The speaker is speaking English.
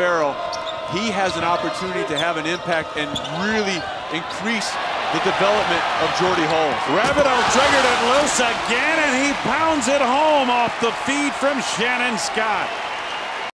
Ravenel, he has an opportunity to have an impact and really increase the development of Jordy Holmes. Ravenel triggered it loose again, and he pounds it home off the feed from Shannon Scott.